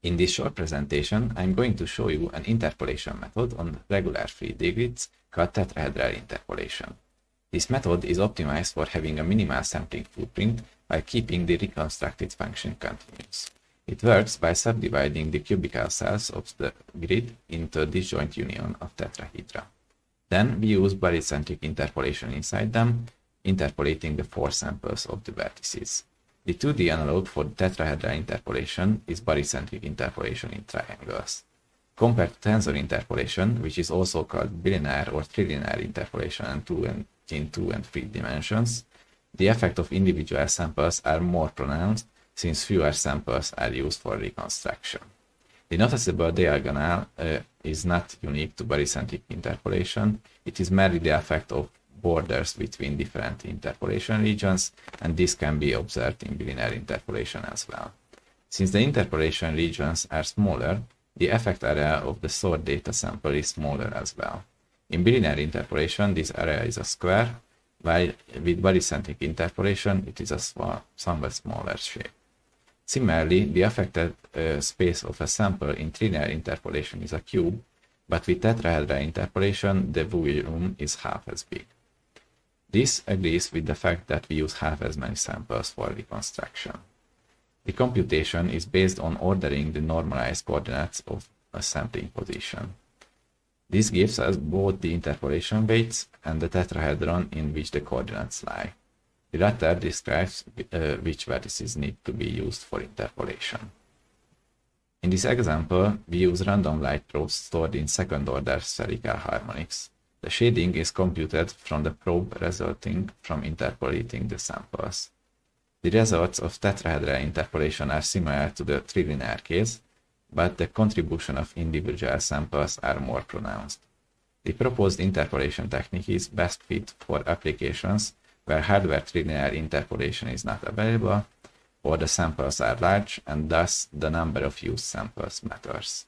In this short presentation, I'm going to show you an interpolation method on regular 3D grids called tetrahedral interpolation. This method is optimized for having a minimal sampling footprint by keeping the reconstructed function continuous. It works by subdividing the cubical cells of the grid into a disjoint union of tetrahedra. Then we use barycentric interpolation inside them, interpolating the four samples of the vertices. The 2D analog for tetrahedral interpolation is barycentric interpolation in triangles. Compared to tensor interpolation, which is also called bilinear or trilinear interpolation in two and, in two and three dimensions, the effect of individual samples are more pronounced since fewer samples are used for reconstruction. The noticeable diagonal uh, is not unique to barycentric interpolation, it is merely the effect of borders between different interpolation regions, and this can be observed in bilinear interpolation as well. Since the interpolation regions are smaller, the effect area of the stored data sample is smaller as well. In bilinear interpolation, this area is a square, while with barycentric interpolation, it is a somewhat smaller shape. Similarly, the affected uh, space of a sample in trilinear interpolation is a cube, but with tetrahedral interpolation, the volume is half as big. This agrees with the fact that we use half as many samples for reconstruction. The computation is based on ordering the normalized coordinates of a sampling position. This gives us both the interpolation weights and the tetrahedron in which the coordinates lie. The latter describes uh, which vertices need to be used for interpolation. In this example, we use random light probes stored in second-order spherical harmonics. The shading is computed from the probe resulting from interpolating the samples. The results of tetrahedral interpolation are similar to the trilinear case, but the contribution of individual samples are more pronounced. The proposed interpolation technique is best fit for applications where hardware trilinear interpolation is not available, or the samples are large and thus the number of used samples matters.